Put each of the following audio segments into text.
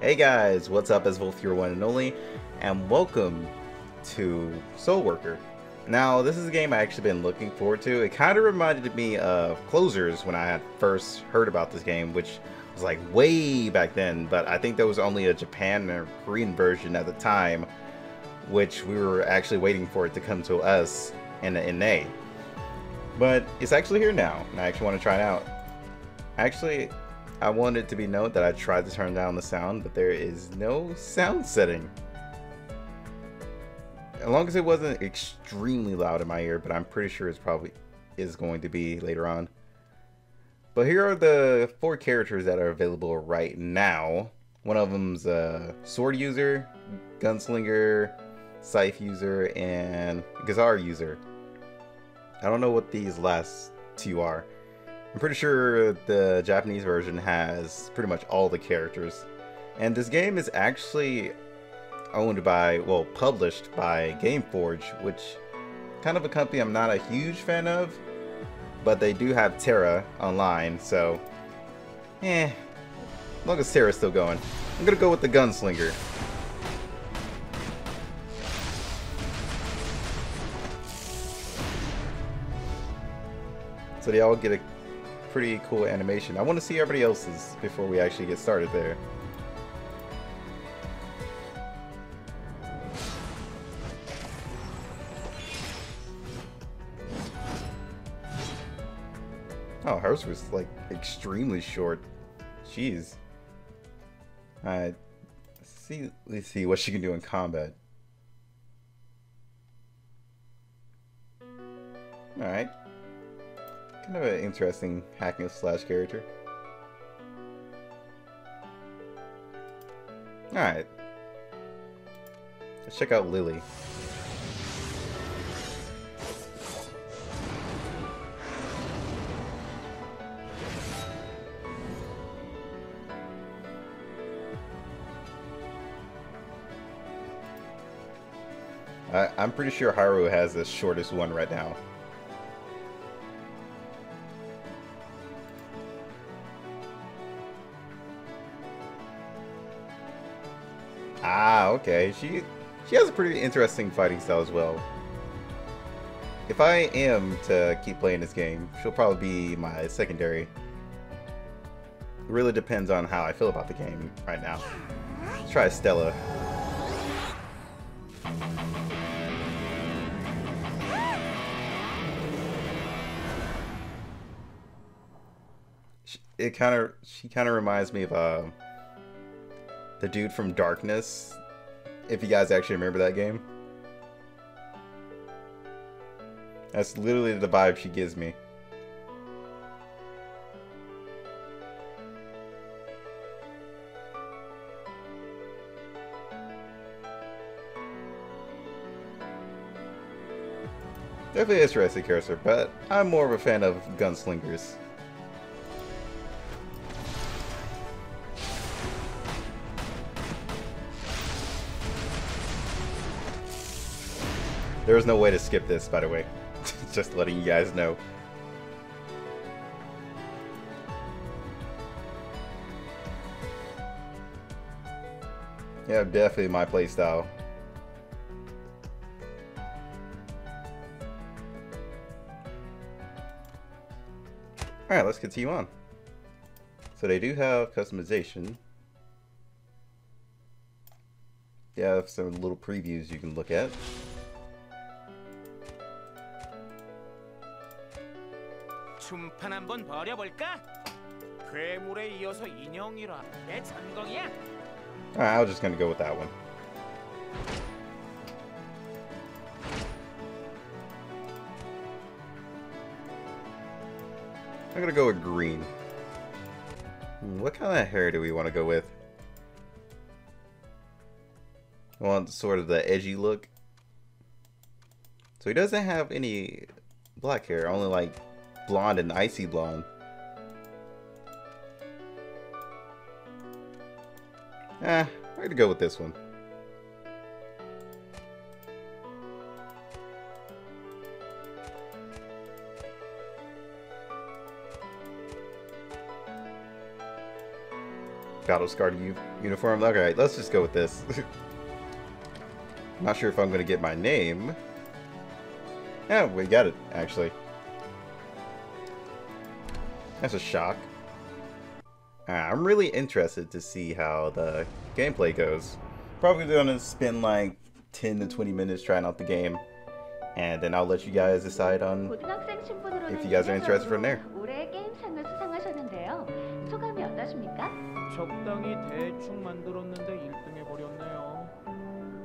Hey guys, what's up? It's Volf, your one and only, and welcome to SoulWorker. Now, this is a game I actually been looking forward to. It kind of reminded me of Closers when I had first heard about this game, which was like way back then, but I think there was only a Japan and a Korean version at the time, which we were actually waiting for it to come to us in the NA. But it's actually here now, and I actually want to try it out. Actually, I wanted to be noted that I tried to turn down the sound, but there is no sound setting. As long as it wasn't extremely loud in my ear, but I'm pretty sure it's probably is going to be later on. But here are the four characters that are available right now. One of them's a sword user, gunslinger, scythe user, and guitar user. I don't know what these last two are. I'm pretty sure the Japanese version has pretty much all the characters. And this game is actually owned by, well, published by Gameforge, which kind of a company I'm not a huge fan of, but they do have TERA online, so eh, as long as TERA's still going. I'm gonna go with the Gunslinger. So they all get a pretty cool animation. I want to see everybody else's before we actually get started there. Oh, hers was like extremely short. Jeez. Alright. See let's see what she can do in combat. Alright. Kind of an interesting hacking slash character. Alright. Let's check out Lily. I, I'm pretty sure Haru has the shortest one right now. Ah, okay. She she has a pretty interesting fighting style as well. If I am to keep playing this game, she'll probably be my secondary. It really depends on how I feel about the game right now. Let's try Stella. It kind of she kind of reminds me of uh, the dude from Darkness. If you guys actually remember that game. That's literally the vibe she gives me. Definitely interesting character, but I'm more of a fan of gunslingers. There is no way to skip this, by the way. Just letting you guys know. Yeah, definitely my playstyle. Alright, let's continue on. So they do have customization. They have some little previews you can look at. 춤판 한번 벌여볼까? 괴물에 이어서 인형이라 내 전공이야. Alright, I was just gonna go with that one. I'm gonna go with green. Hmm, What kind of hair do we want to go with? I want sort of the edgy look. So he doesn't have any black hair, only like blonde and icy blonde. Eh, I'm gonna go with this one. battle scarred uniform. Okay, let's just go with this. Not sure if I'm gonna get my name. Yeah, we got it actually. That's a shock. Uh, I'm really interested to see how the gameplay goes. Probably gonna spend like 10 to 20 minutes trying out the game, and then I'll let you guys decide on 고등학생 신분으로는 If you guys are interested from there. 올해 게임상을 수상하셨는데요. 소감이 어떠십니까? 적당히 대충 만들었는데 1등 해버렸네요.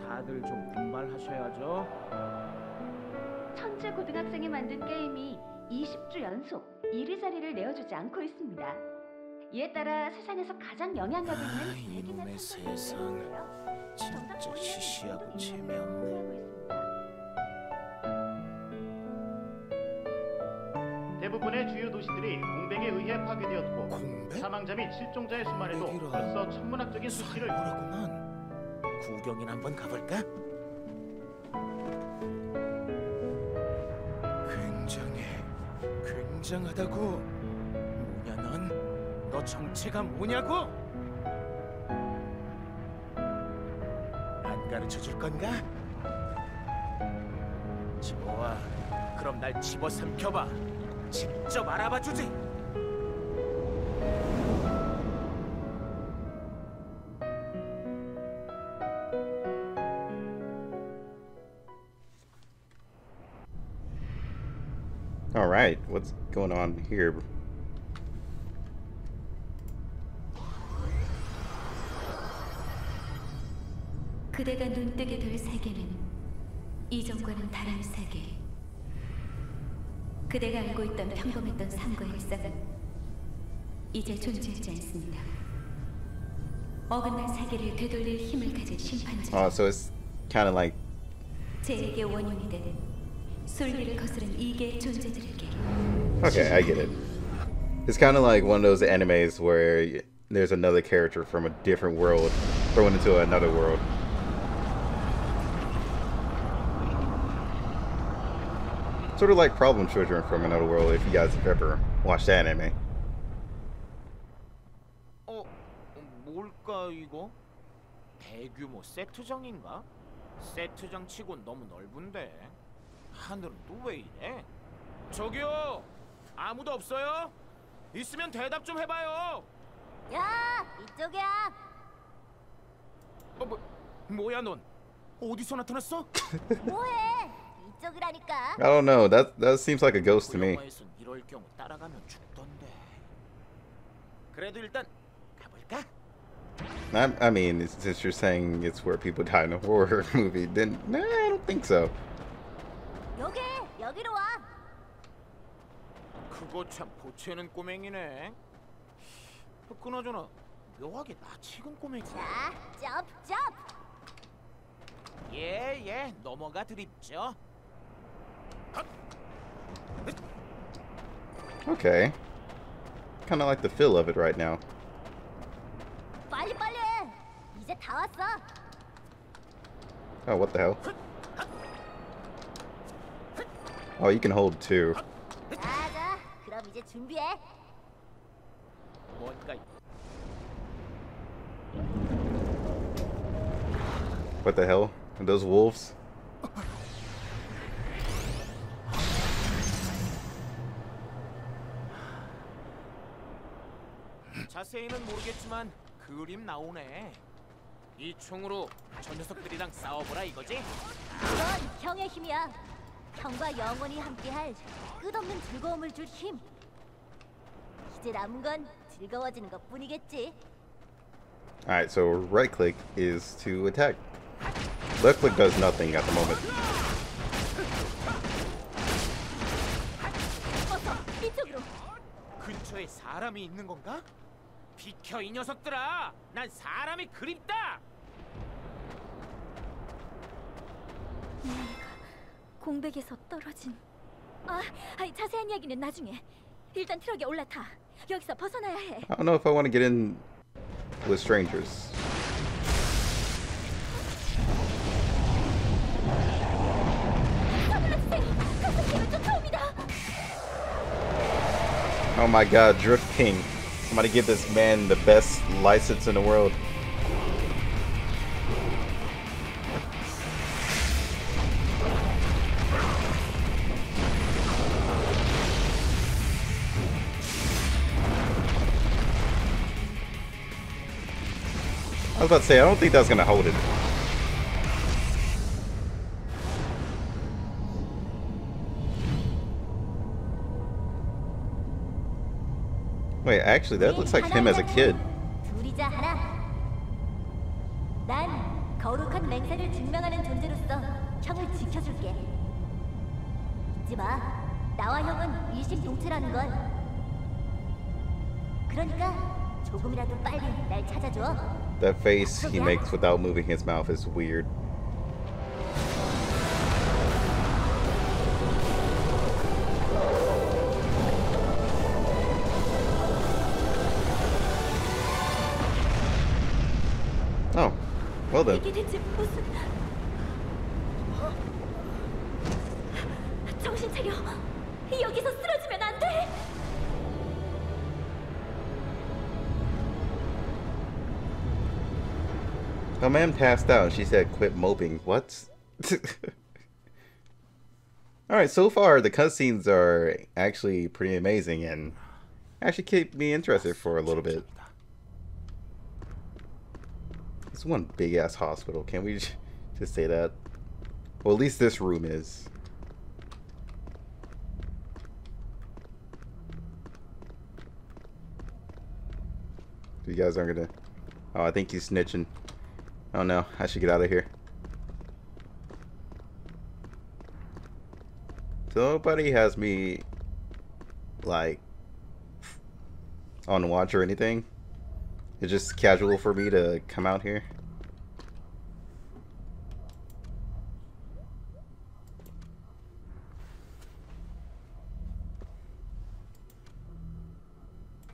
다들 좀 분발하셔야죠. 천재 고등학생이 만든 게임이 20주 연속 1위 자리를 내어주지 않고 있습니다. 이에 따라 세상에서 가장 영향력 있는 아, 이놈의 세상. 진짜 시시하고 재미없네. 대부분의 주요 도시들이 공백에 의해 파괴되었고 공백? 사망자 및 실종자의 수만 해도 공백이라. 벌써 천문학적인 수치를 살벌하구만. 구경이나 한번 가볼까? 굉장해. 굉장하다고. 정체가 뭐냐고? 안 가르쳐 줄 건가? 좋아. 그럼 날 집어삼켜봐. 직접 알아봐 주지. All right, what's going on here? 그대가 눈뜨게 될 세계는 이전과는 다른 세계. 그대가 알고 있던 평범했던 삶과 일상은 이제 존재하지 않습니다. 어긋난 세계를 되돌릴 힘을 가진 심판자. Oh, so it's kind of like 제에게 원흉이 되는 솔기를 거스른 이계의 존재들에게 okay, I get it. It's kind of like one of those animes where there's another character from a different world thrown into another world. Sort of like Problem Children from Another World, if you guys have ever watched that anime. 어, 뭘까 이거? 대규모 세트장인가? 세트장 치곤 너무 넓은데 하늘은 또 왜 이래? 저기요, 아무도 없어요? 있으면 대답 좀 해봐요. 야, 이쪽이야. 어, 뭐, 뭐야 넌? 어디서 나타났어? 뭐해? I don't know. That that seems like a ghost to me. 영화에선 이럴 경우 따라가면 죽던데. 그래도 일단 가볼까? I, I mean, since you're saying it's where people die in a horror movie, then nah, I don't think so. 여기, 여기로 와. 그거 참 보채는 꼬맹이네. 어, 그나저나 묘하게 낯익은 꼬맹이. 자, 점프, 점프. 예, 예, 넘어가 드립죠. Okay. Kind of like the feel of it right now. Oh, what the hell? Oh, you can hold two. What the hell? Those wolves? 자세히는 모르겠지만 그림 나오네. 이 총으로 저 녀석들이랑 싸워보라 이거지? 이건 형의 힘이야. 형과 영원히 함께할 끝없는 즐거움을 줄 힘. 이제 남은 건 즐거워지는 것뿐이겠지. Alright, so right click is to attack. Left click does nothing at the moment. 근처에 사람이 있는 건가? 비켜 이 녀석들아! 난 사람이 그립다! 공백에서 떨어진. 아, 아이, 자세한 이야기는 나중에. 일단 트럭에 올라타. 여기서 벗어나야 해. I don't know if I want to get in with strangers. 서둘러주세요. 가슴팀을 쫓아옵니다. Oh my god, Drift King. I'm gonna give this man the best license in the world. I was about to say, I don't think that's gonna hold it. Actually, that looks like him as a kid. That face he makes without moving his mouth is weird. Passed out. She said, "Quit moping." What? All right. So far, the cutscenes are actually pretty amazing and actually keep me interested for a little bit. It's one big ass hospital. Can we just say that? Well, at least this room is. You guys aren't gonna. Oh, I think he's snitching. Oh no, I should get out of here. Nobody has me like on watch or anything. It's just casual for me to come out here.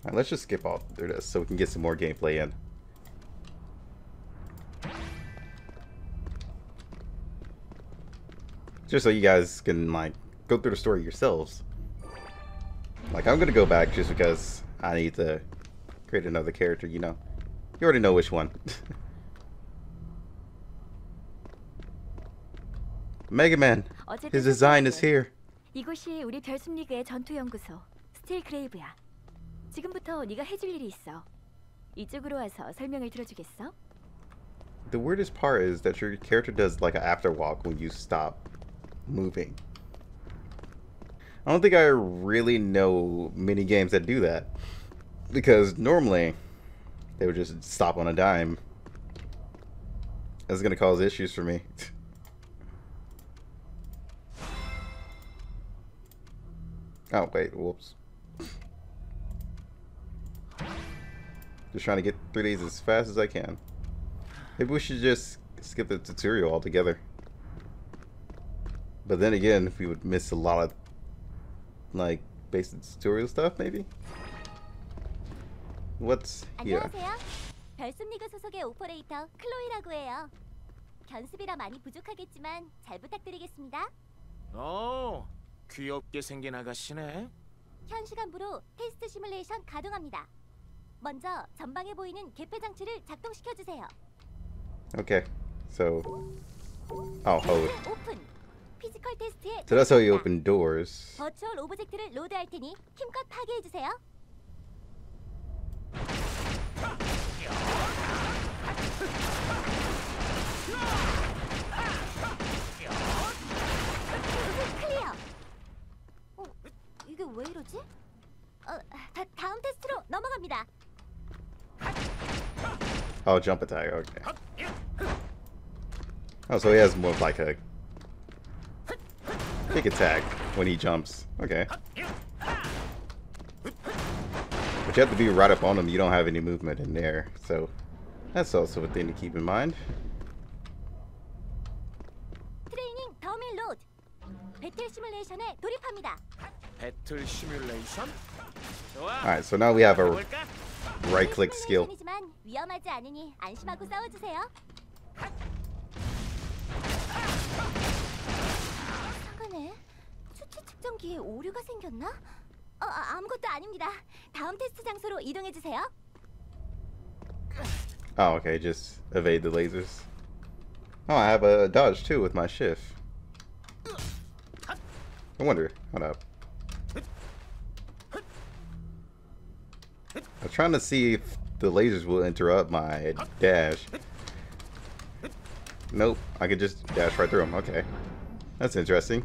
Alright, let's just skip all through this so we can get some more gameplay in. Just so you guys can like go through the story yourselves. Like I'm gonna go back just because I need to create another character, you know. You already know which one. Mega Man, his design is here. 이곳이 우리 별숨리그의 전투 연구소 스틸 그레이브야. 지금부터 네가 해줄 일이 있어. 이쪽으로 와서 설명을 들어주겠어? The weirdest part is that your character does like an after walk when you stop moving. I don't think I really know many games that do that. Because normally they would just stop on a dime. That's gonna cause issues for me. oh wait, whoops. Just trying to get through these as fast as I can. Maybe we should just skip the tutorial altogether. But then again, we would miss a lot of like basic tutorial stuff maybe? What's here? 안녕하세요. 별숨리그 소속의 오퍼레이터 클로이라고 해요. 견습이라 많이 부족하겠지만 잘 부탁드리겠습니다. 어, 귀엽게 생긴 아가씨네. 현 시간부로 테스트 시뮬레이션 가동합니다. 먼저 전방에 보이는 개폐 장치를 작동시켜 주세요. Okay. So I'll hold. 테스트 오픈. 피지컬 테스트에 So that's how you 들어갑니다. open doors. 버추얼 오브젝트를 로드할 테니 힘껏 파괴해 주세요. 클리어. 어, 이게 왜 이러지? 어, 다, 다음 테스트로 넘어갑니다. Oh, jump attack. Okay. Oh, so he has more of like a kick attack when he jumps. Okay. But you have to be right up on him. You don't have any movement in there, so that's also a thing to keep in mind. 트레이닝 더밀 로드. 배틀 시뮬레이션에 돌입합니다. 배틀 시뮬레이션? 좋아. All right, so now we have a 볼까? right-click skill. 시뮬레이션이지만 위험하지 않으니 안심하고 싸워주세요. 이상하네. 수치 측정기에 오류가 생겼나? 어, 아, 아무것도 아닙니다. 다음 테스트 장소로 이동해 주세요. Oh, okay, just evade the lasers. Oh, I have a dodge too with my shift. I wonder. Hold up. I'm trying to see if the lasers will interrupt my dash. Nope, I could just dash right through them. Okay, that's interesting.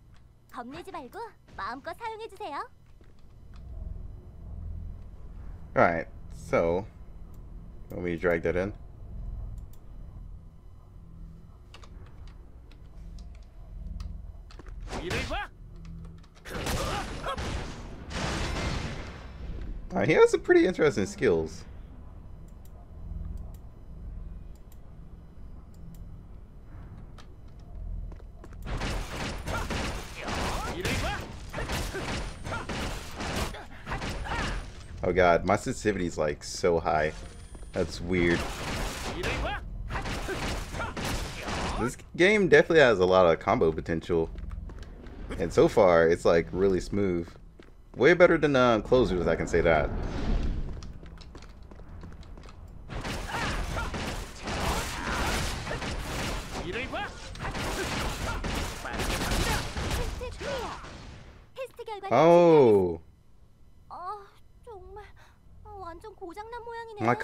겁내지 말고 마음껏 사용해 주세요. Alright, so let me drag that in. 이를 봐. Uh, he has some pretty interesting skills. Oh god, my sensitivity is like so high. That's weird. This game definitely has a lot of combo potential. And so far, it's like really smooth. Way better than uh, closers, I can say that. Oh,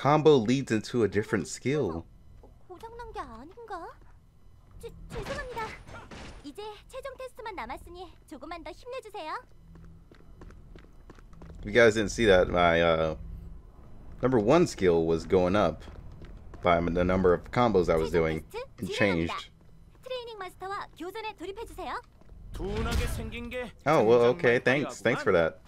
combo leads into a different skill. If you guys didn't see that, my uh, number one skill was going up by the number of combos I was doing. Changed. Oh, well, okay, thanks. Thanks for that.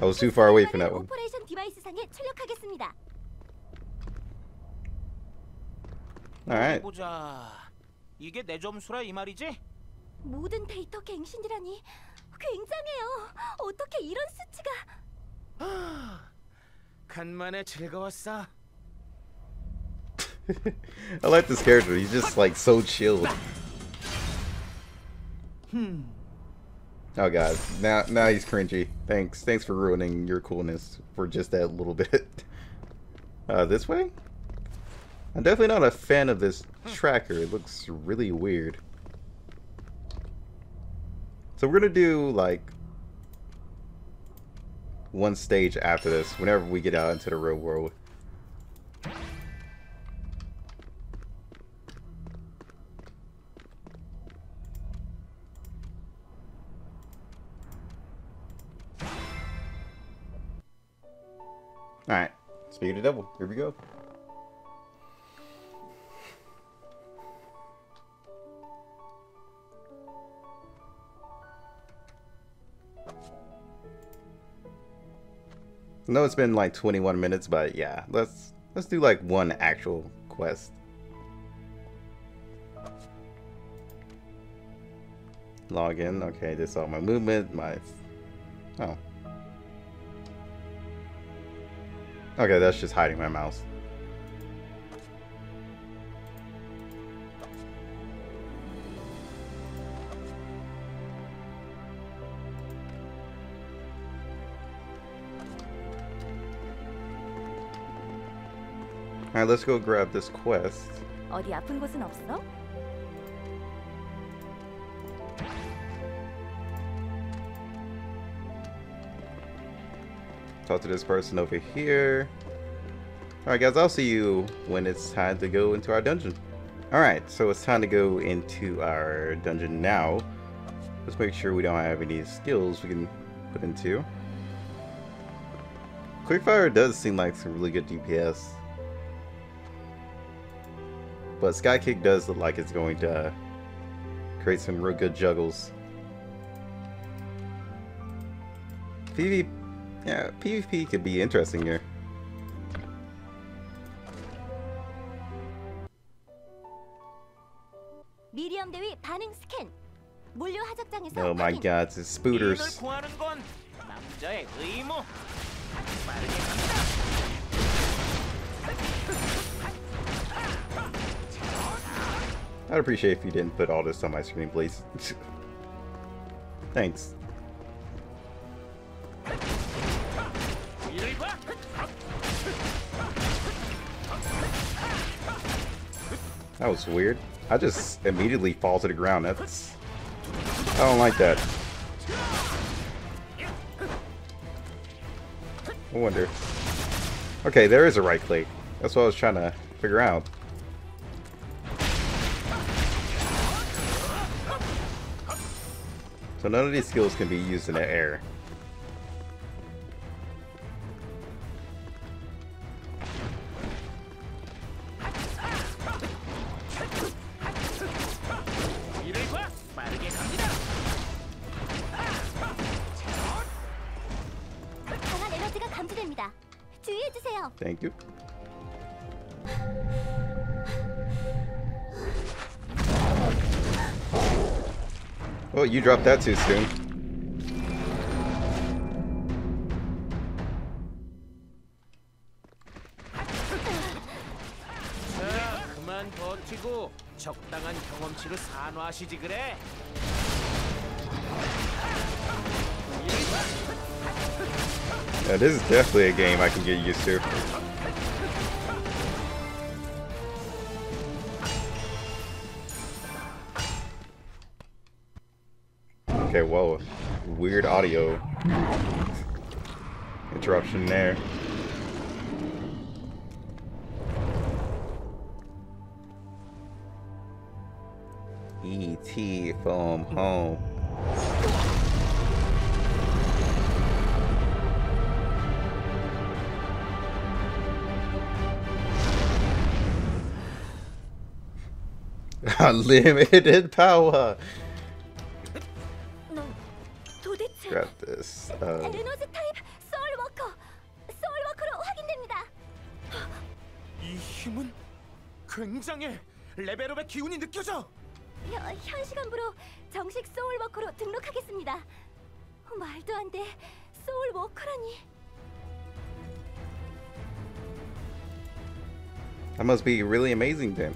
I was too far away from that one. Alright. 보자. 이게 내 점수라 이 말이지? 모든 데이터 갱신이라니 굉장해요. 어떻게 이런 수치가? 간만에 즐거웠어. I like this character. He's just like so chilled. Oh god, now now he's cringy. Thanks, thanks for ruining your coolness for just that little bit. Uh, this way? I'm definitely not a fan of this tracker. It looks really weird. So we're gonna do like one stage after this, whenever we get out into the real world. Speak of devil. Here we go. Know it's been like 21 minutes, but yeah, let's let's do like one actual quest. Log in. Okay, this all my movement, my oh. Okay, that's just hiding my mouse. Alright, let's go grab this quest. 어디 아픈 곳은 없어? Talk to this person over here. Alright guys, I'll see you when it's time to go into our dungeon. Alright, so it's time to go into our dungeon now. Let's make sure we don't have any skills we can put into. Quickfire does seem like some really good DPS. But Skykick does look like it's going to create some real good juggles. PvP, yeah, PvP could be interesting here. Oh my god, it's spooters. I'd appreciate if you didn't put all this on my screen, please. Thanks. That was weird. I just immediately fall to the ground. That's... I don't like that. I wonder. Okay, there is a right click. That's what I was trying to figure out. So none of these skills can be used in the air. Thank you. Well, you dropped that too soon. 자, 그만 버티고 적당한 경험치로 산화하시지 그래. This is definitely a game I can get used to. Okay, whoa. Weird audio interruption there. E.T. from home. Unlimited power. 넌 도대체 Grab this. Uh, 에너지 타입 소울워커. 소울워커로 확인됩니다. 이 힘은 굉장해. 레벨업의 기운이 느껴져. 현, 현 시간부로 정식 소울워커로 등록하겠습니다. 말도 안 돼. 소울워커라니. that must be really amazing then.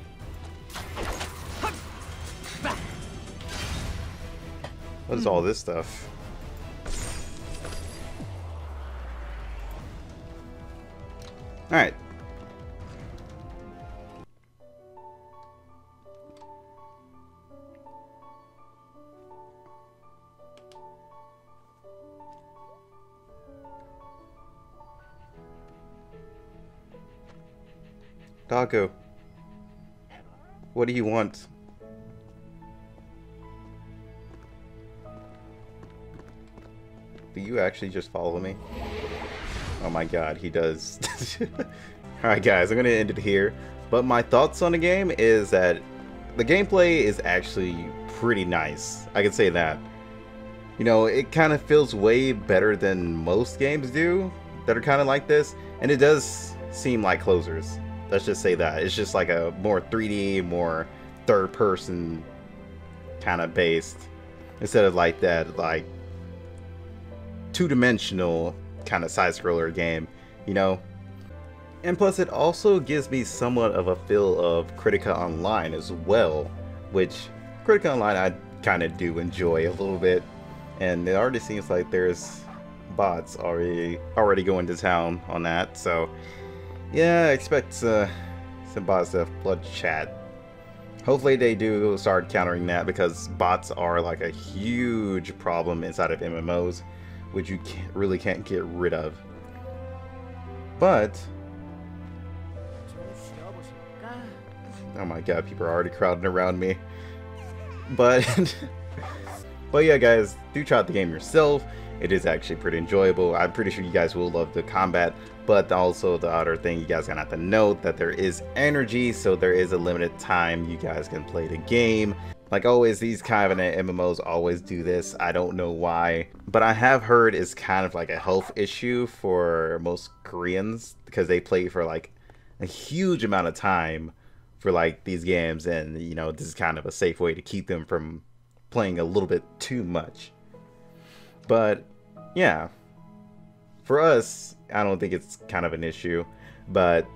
What is all this stuff? Alright. Doggo. What do you want? Do you actually just follow me? Oh my god, he does. Alright guys, I'm gonna end it here. But my thoughts on the game is that the gameplay is actually pretty nice. I can say that. You know, it kind of feels way better than most games do that are kind of like this. And it does seem like closers. Let's just say that. It's just like a more 3D, more third person kind of based. Instead of like that, like two-dimensional kind of side scroller game, you know. And plus, it also gives me somewhat of a feel of Kritika Online as well, which Kritika Online I kind of do enjoy a little bit. And it already seems like there's bots already already going to town on that, so yeah, expect uh, some bots to flood chat. Hopefully they do start countering that because bots are like a huge problem inside of MMOs, which you can't, really can't get rid of. But Oh my god, people are already crowding around me. But, but yeah, guys, do try out the game yourself. It is actually pretty enjoyable. I'm pretty sure you guys will love the combat, but also the other thing you guys gonna have to note that there is energy, so there is a limited time you guys can play the game. Like always, these kind of MMOs always do this. I don't know why, but I have heard it's kind of like a health issue for most Koreans because they play for like a huge amount of time for like these games, and you know this is kind of a safe way to keep them from playing a little bit too much. But yeah, for us, I don't think it's kind of an issue, but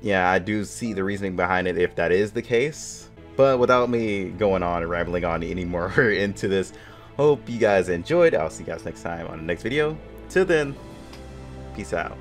yeah, I do see the reasoning behind it if that is the case. But without me going on and rambling on any more into this, hope you guys enjoyed. I'll see you guys next time on the next video. Till then, peace out.